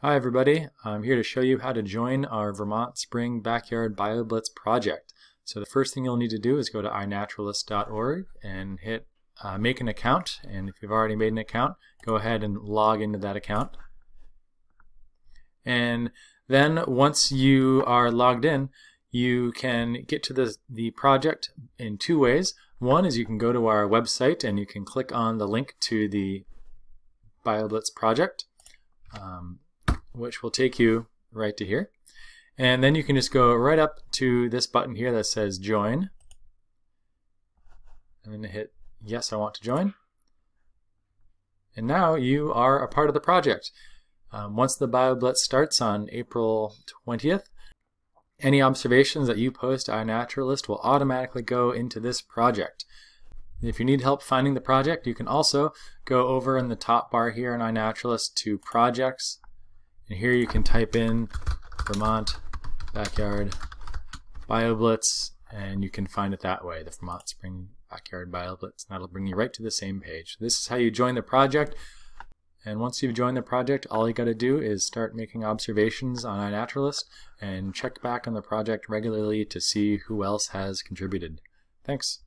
Hi everybody, I'm here to show you how to join our Vermont Spring Backyard BioBlitz project. So the first thing you'll need to do is go to iNaturalist.org and hit uh, make an account and if you've already made an account go ahead and log into that account. And then once you are logged in you can get to the, the project in two ways. One is you can go to our website and you can click on the link to the BioBlitz project. Um, which will take you right to here. And then you can just go right up to this button here that says join. And then hit yes, I want to join. And now you are a part of the project. Um, once the BioBlitz starts on April 20th, any observations that you post to iNaturalist will automatically go into this project. If you need help finding the project, you can also go over in the top bar here in iNaturalist to Projects, and here you can type in Vermont Backyard BioBlitz and you can find it that way, the Vermont Spring Backyard BioBlitz. And that'll bring you right to the same page. This is how you join the project. And once you've joined the project, all you got to do is start making observations on iNaturalist and check back on the project regularly to see who else has contributed. Thanks.